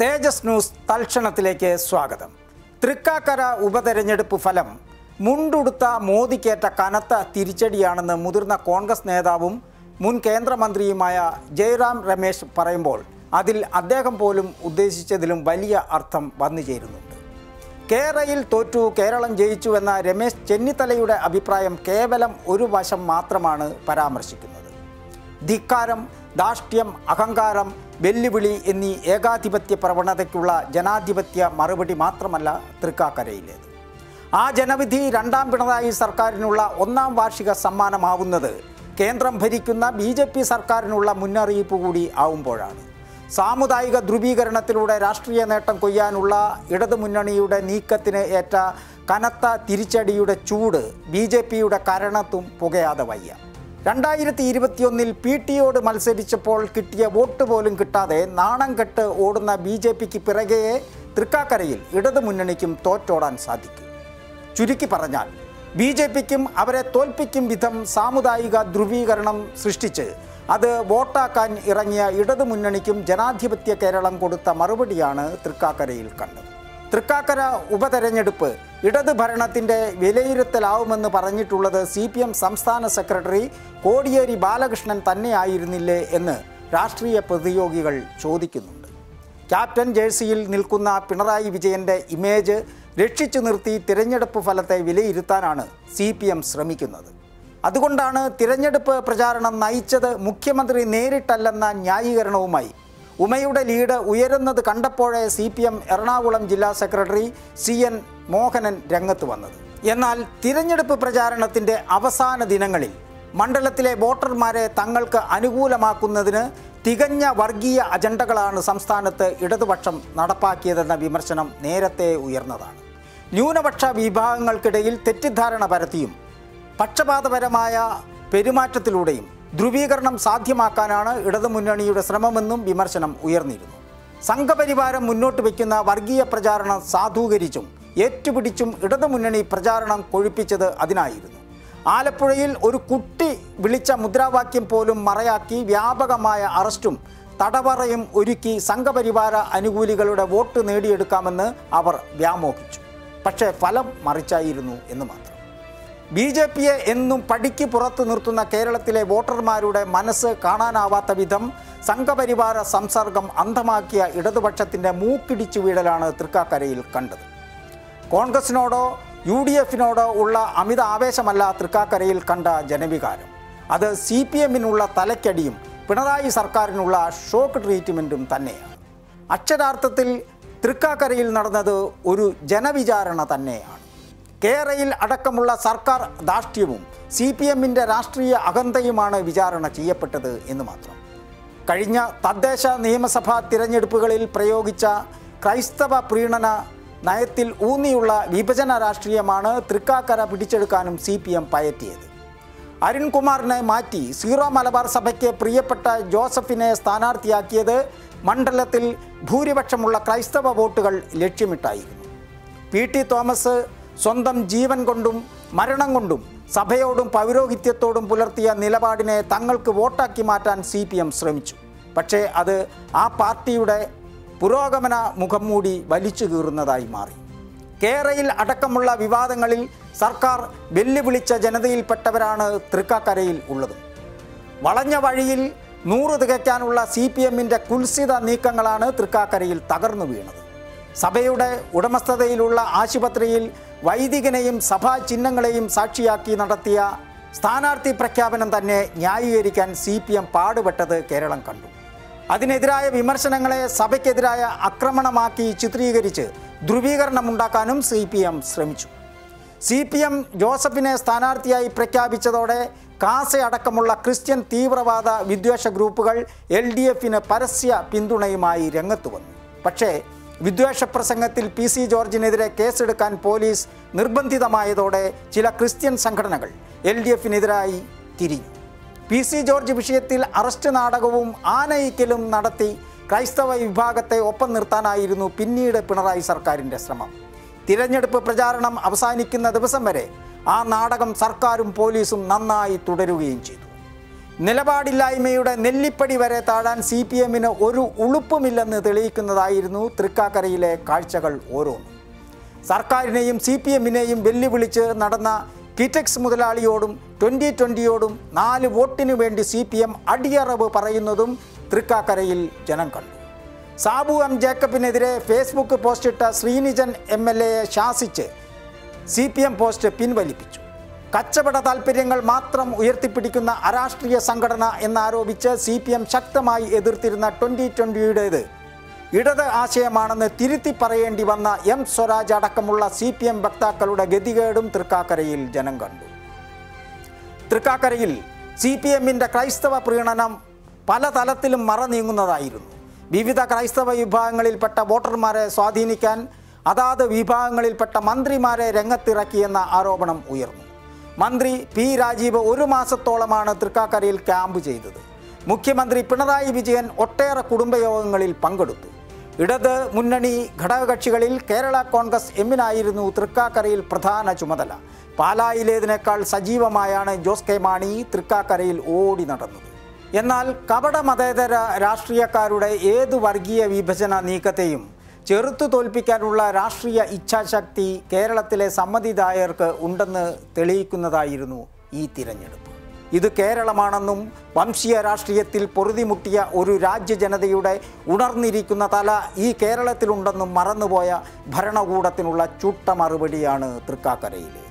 തേജസ് news തൽക്ഷണത്തിലേക്ക് സ്വാഗതം. തൃക്കാക്കര ഉപതെരഞ്ഞെടുപ്പ് ഫലം. മുണ്ടുടുത്ത മോദിക്കേറ്റ കനത്ത തിരിച്ചടിയാണെന്ന് മുതിർന്ന കോൺഗ്രസ് നേതാവും മുൻ കേന്ദ്രമന്ത്രിയുമായ ജയറാം രമേശ് പറയുമ്പോൾ അതിൽ അദ്ദേഹം പോലും ഉദ്ദേശിച്ചതിലും വലിയ അർത്ഥം വന്നു ചേരുന്നുണ്ട്. കേരളയിൽ തോറ്റു കേരളം ജയിച്ചുവെന്ന രമേശ് ചെന്നിത്തലയുടെ അഭിപ്രായം കേവലം ഒരു വശം മാത്രമാണ് പരാമർശിക്കുന്നത്. ധിക്കാരം ധാർഷ്ട്യം അഹങ്കാരം വെല്ലുവിളി എന്നീ ഏകാധിപത്യ പ്രവണതയ്ക്കുള്ള ജനാധിപത്യ മറുപടി മാത്രമല്ല തൃക്കാക്കരയിലേത്. ആ ജനവിധി രണ്ടാം പിണറായി സർക്കാരിനുള്ള ഒന്നാം വാർഷിക സമ്മാനമാവുന്നത് കേന്ദ്രം ഭരിക്കുന്ന ബി ജെ പി സർക്കാരിനുള്ള മുന്നറിയിപ്പ് കൂടി ആവുമ്പോഴാണ്. സാമുദായിക ധ്രുവീകരണത്തിലൂടെ രാഷ്ട്രീയ നേട്ടം കൊയ്യാനുള്ള ഇടതുമുന്നണിയുടെ നീക്കത്തിന് ഏറ്റ കനത്ത തിരിച്ചടിയുടെ ചൂട് ബി ജെ പിയുടെ കരണത്തും പുകയാതെ വയ്യ. രണ്ടായിരത്തി ഇരുപത്തിയൊന്നിൽ പി ടിയോട് മത്സരിച്ചപ്പോൾ കിട്ടിയ വോട്ട് പോലും കിട്ടാതെ നാണം കെട്ട് ഓടുന്ന ബി ജെ പിക്ക് പിറകെയെ തൃക്കാക്കരയിൽ ഇടതുമുന്നണിക്കും തോറ്റോടാൻ സാധിക്കും. ചുരുക്കി പറഞ്ഞാൽ ബി ജെ പിക്കും അവരെ തോൽപ്പിക്കും വിധം സാമുദായിക ധ്രുവീകരണം സൃഷ്ടിച്ച് അത് വോട്ടാക്കാൻ ഇറങ്ങിയ ഇടതുമുന്നണിക്കും ജനാധിപത്യ കേരളം കൊടുത്ത മറുപടിയാണ് തൃക്കാക്കരയിൽ കണ്ടത്. തൃക്കാക്കര ഉപതെരഞ്ഞെടുപ്പ്. ഇടത് ഭരണത്തിന്റെ വിലയിരുത്തലാവുമെന്ന് പറഞ്ഞിട്ടുള്ളത് സി പി എം സംസ്ഥാന സെക്രട്ടറി കോടിയേരി ബാലകൃഷ്ണൻ തന്നെയായിരുന്നില്ലേ എന്ന് രാഷ്ട്രീയ പ്രതിയോഗികൾ ചോദിക്കുന്നുണ്ട്. ക്യാപ്റ്റൻ ജേഴ്സിയിൽ നിൽക്കുന്ന പിണറായി വിജയന്റെ ഇമേജ് രക്ഷിച്ചു നിർത്തി തിരഞ്ഞെടുപ്പ് ഫലത്തെ വിലയിരുത്താനാണ് സി പി എം ശ്രമിക്കുന്നത്. അതുകൊണ്ടാണ് തിരഞ്ഞെടുപ്പ് പ്രചാരണം നയിച്ചത് മുഖ്യമന്ത്രി നേരിട്ടല്ലെന്ന ന്യായീകരണവുമായി ഉമയുടെ ലീഡ് ഉയരുന്നത് കണ്ടപ്പോഴേ സി പി എം എറണാകുളം ജില്ലാ സെക്രട്ടറി സി എൻ മോഹനൻ രംഗത്ത് വന്നത്. എന്നാൽ തിരഞ്ഞെടുപ്പ് പ്രചാരണത്തിന്റെ അവസാന ദിനങ്ങളിൽ മണ്ഡലത്തിലെ വോട്ടർമാരെ തങ്ങൾക്ക് അനുകൂലമാക്കുന്നതിന് തികഞ്ഞ വർഗീയ അജണ്ടകളാണ് സംസ്ഥാനത്ത് ഇടതുപക്ഷം നടപ്പാക്കിയതെന്ന വിമർശനം നേരത്തെ ഉയർന്നതാണ്. ന്യൂനപക്ഷ വിഭാഗങ്ങൾക്കിടയിൽ തെറ്റിദ്ധാരണ പരത്തിയും പക്ഷപാതപരമായ പെരുമാറ്റത്തിലൂടെയും ധ്രുവീകരണം സാധ്യമാക്കാനാണ് ഇടതുമുന്നണിയുടെ ശ്രമമെന്നും വിമർശനം ഉയർന്നിരുന്നു. സംഘപരിവാരം മുന്നോട്ട് വയ്ക്കുന്ന വർഗീയ പ്രചാരണം സാധൂകരിച്ചും ഏറ്റുപിടിച്ചും ഇടതുമുന്നണി പ്രചാരണം കൊഴുപ്പിച്ചത് അതിനായിരുന്നു. ആലപ്പുഴയിൽ ഒരു കുട്ടി വിളിച്ച മുദ്രാവാക്യം പോലും മറയാക്കി വ്യാപകമായ അറസ്റ്റും തടവറയും ഒരുക്കി സംഘപരിവാര അനുകൂലികളുടെ വോട്ട് നേടിയെടുക്കാമെന്ന് അവർ വ്യാമോഹിച്ചു. പക്ഷേ ഫലം മറിച്ചായിരുന്നു എന്ന് മാത്രം. ബി ജെ പിയെ എന്നും പടിക്ക് പുറത്തു നിർത്തുന്ന കേരളത്തിലെ വോട്ടർമാരുടെ മനസ്സ് കാണാനാവാത്ത വിധം സംഘപരിവാര സംസർഗം അന്ധമാക്കിയ ഇടതുപക്ഷത്തിന്റെ മൂക്കിടിച്ചു വീഴലാണ് തൃക്കാക്കരയിൽ കണ്ടത്. കോൺഗ്രസിനോടോ യു ഡി എഫിനോടോ ഉള്ള അമിത ആവേശമല്ല തൃക്കാക്കരയിൽ കണ്ട ജനവികാരം. അത് സി പി എമ്മിനുള്ള തലയ്ക്കടിയും പിണറായി സർക്കാരിനുള്ള ഷോക്ക് ട്രീറ്റ്മെന്റും തന്നെയാണ്. അക്ഷരാർത്ഥത്തിൽ തൃക്കാക്കരയിൽ നടന്നത് ഒരു ജനവിചാരണ തന്നെയാണ്. കേരളയിൽ അടക്കമുള്ള സർക്കാർ ധാർഷ്ട്യവും സി പി എമ്മിന്റെ രാഷ്ട്രീയ അകന്തയുമാണ് വിചാരണ ചെയ്യപ്പെട്ടത് എന്ന് മാത്രം. കഴിഞ്ഞ തദ്ദേശ നിയമസഭാ തിരഞ്ഞെടുപ്പുകളിൽ പ്രയോഗിച്ച ക്രൈസ്തവ പ്രീണന നയത്തിൽ ഊന്നിയുള്ള വിഭജന രാഷ്ട്രീയമാണ് തൃക്കാക്കര പിടിച്ചെടുക്കാനും സി പി എം പയറ്റിയത്. അരുൺകുമാറിനെ മാറ്റി സീറോ മലബാർ സഭയ്ക്ക് പ്രിയപ്പെട്ട ജോസഫിനെ സ്ഥാനാർത്ഥിയാക്കിയത് മണ്ഡലത്തിൽ ഭൂരിപക്ഷമുള്ള ക്രൈസ്തവ വോട്ടുകൾ ലക്ഷ്യമിട്ടായിരുന്നു. പി ടി തോമസ് സ്വന്തം ജീവൻ കൊണ്ടും മരണം കൊണ്ടും സഭയോടും പൗരോഹിത്യത്തോടും പുലർത്തിയ നിലപാടിനെ തങ്ങൾക്ക് വോട്ടാക്കി മാറ്റാൻ സി പി എം ശ്രമിച്ചു. പക്ഷേ അത് ആ പാർട്ടിയുടെ പുരോഗമന മുഖം മൂടി വലിച്ചു കീറുന്നതായി മാറി. കേരയിൽ അടക്കമുള്ള വിവാദങ്ങളിൽ സർക്കാർ വെല്ലുവിളിച്ച ജനതയിൽപ്പെട്ടവരാണ് തൃക്കാക്കരയിൽ ഉള്ളത്. വളഞ്ഞ വഴിയിൽ നൂറ് തികയ്ക്കാനുള്ള സി പി എമ്മിന്റെ കുൽസിത നീക്കങ്ങളാണ് തൃക്കാക്കരയിൽ തകർന്നു വീണത്. സഭയുടെ ഉടമസ്ഥതയിലുള്ള ആശുപത്രിയിൽ വൈദികനെയും സഭാ ചിഹ്നങ്ങളെയും സാക്ഷിയാക്കി നടത്തിയ സ്ഥാനാർത്ഥി പ്രഖ്യാപനം തന്നെ ന്യായീകരിക്കാൻ സി പി എം പാടുപെട്ടത് കേരളം കണ്ടു. അതിനെതിരായ വിമർശനങ്ങളെ സഭയ്ക്കെതിരായ ആക്രമണമാക്കി ചിത്രീകരിച്ച് ധ്രുവീകരണമുണ്ടാക്കാനും സി പി എം ശ്രമിച്ചു. സി പി എം ജോസഫിനെ സ്ഥാനാർത്ഥിയായി പ്രഖ്യാപിച്ചതോടെ കാസ അടക്കമുള്ള ക്രിസ്ത്യൻ തീവ്രവാദ വിദ്വേഷ ഗ്രൂപ്പുകൾ എൽ ഡി എഫിന് പരസ്യ പിന്തുണയുമായി രംഗത്ത് വന്നു. പക്ഷേ വിദ്വേഷ പ്രസംഗത്തിൽ പി സി ജോർജിനെതിരെ കേസെടുക്കാൻ പോലീസ് നിർബന്ധിതമായതോടെ ചില ക്രിസ്ത്യൻ സംഘടനകൾ എൽ ഡി എഫിനെതിരായി തിരിഞ്ഞു. പി സി ജോർജ് വിഷയത്തിൽ അറസ്റ്റ് നാടകവും ആനയിക്കലും നടത്തി ക്രൈസ്തവ വിഭാഗത്തെ ഒപ്പം നിർത്താനായിരുന്നു പിന്നീട് പിണറായി സർക്കാരിന്റെ ശ്രമം. തിരഞ്ഞെടുപ്പ് പ്രചാരണം അവസാനിക്കുന്ന ദിവസം വരെ ആ നാടകം സർക്കാരും പോലീസും നന്നായി തുടരുകയും ചെയ്തു. നിലപാടില്ലായ്മയുടെ നെല്ലിപ്പടി വരെ താഴാൻ സി പി എമ്മിന് ഒരു ഉളുപ്പുമില്ലെന്ന് തെളിയിക്കുന്നതായിരുന്നു തൃക്കാക്കരയിലെ കാഴ്ചകൾ ഓരോന്നും. സർക്കാരിനെയും സി പി എമ്മിനെയും വെല്ലുവിളിച്ച് നടന്ന കിറ്റക്സ് മുതലാളിയോടും ട്വന്റി ട്വന്റിയോടും നാല് വോട്ടിനു വേണ്ടി സി പി എം അടിയറവ് പറയുന്നതും തൃക്കാക്കരയിൽ ജനം കണ്ടു. സാബു എം ജേക്കബിനെതിരെ ഫേസ്ബുക്ക് പോസ്റ്റിട്ട ശ്രീനിജൻ എം എൽ എയെ ശാസിച്ച് സി പി എം പോസ്റ്റ് പിൻവലിപ്പിച്ചു. കച്ചവട താൽപ്പര്യങ്ങൾ മാത്രം ഉയർത്തിപ്പിടിക്കുന്ന അരാഷ്ട്രീയ സംഘടന എന്നാരോപിച്ച് സി പി എം ശക്തമായി എതിർത്തിരുന്ന ട്വന്റി ട്വന്റിയുടേത് ഇടത് ആശയമാണെന്ന് തിരുത്തി പറയേണ്ടി വന്ന എം സ്വരാജ് അടക്കമുള്ള സി പി എം വക്താക്കളുടെ ഗതികേടും തൃക്കാക്കരയിൽ ജനം കണ്ടു. തൃക്കാക്കരയിൽ സി പി എമ്മിന്റെ ക്രൈസ്തവ പ്രീണനം പല തലത്തിലും മറനീങ്ങുന്നതായിരുന്നു. വിവിധ ക്രൈസ്തവ വിഭാഗങ്ങളിൽപ്പെട്ട വോട്ടർമാരെ സ്വാധീനിക്കാൻ അതാത് വിഭാഗങ്ങളിൽപ്പെട്ട മന്ത്രിമാരെ രംഗത്തിറക്കിയെന്ന ആരോപണം ഉയർന്നു. മന്ത്രി പി രാജീവ് ഒരു മാസത്തോളമാണ് തൃക്കാക്കരയിൽ ക്യാമ്പ് ചെയ്തത്. മുഖ്യമന്ത്രി പിണറായി വിജയൻ ഒട്ടേറെ കുടുംബയോഗങ്ങളിൽ പങ്കെടുത്തു. ഇടത് മുന്നണി ഘടകകക്ഷികളിൽ കേരള കോൺഗ്രസ് എമ്മിനായിരുന്നു തൃക്കാക്കരയിൽ പ്രധാന ചുമതല. പാലായിലേതിനേക്കാൾ സജീവമായാണ് ജോസ് കെ മാണി തൃക്കാക്കരയിൽ ഓടി നടന്നത്. എന്നാൽ കപട മതേതര രാഷ്ട്രീയക്കാരുടെ ഏതു വർഗീയ വിഭജന നീക്കത്തെയും ചെറുത്തു തോൽപ്പിക്കാനുള്ള രാഷ്ട്രീയ ഇച്ഛാശക്തി കേരളത്തിലെ സമ്മതിദായകർക്ക് ഉണ്ടെന്ന് തെളിയിക്കുന്നതായിരുന്നു ഈ തിരഞ്ഞെടുപ്പ്. ഇത് കേരളമാണെന്നും വംശീയ രാഷ്ട്രീയത്തിൽ പൊറുതിമുട്ടിയ ഒരു രാജ്യ ജനതയുടെ ഉണർന്നിരിക്കുന്ന തല ഈ കേരളത്തിലുണ്ടെന്നും മറന്നുപോയ ഭരണകൂടത്തിനുള്ള ചുട്ട മറുപടിയാണ് തൃക്കാക്കരയിലേത്.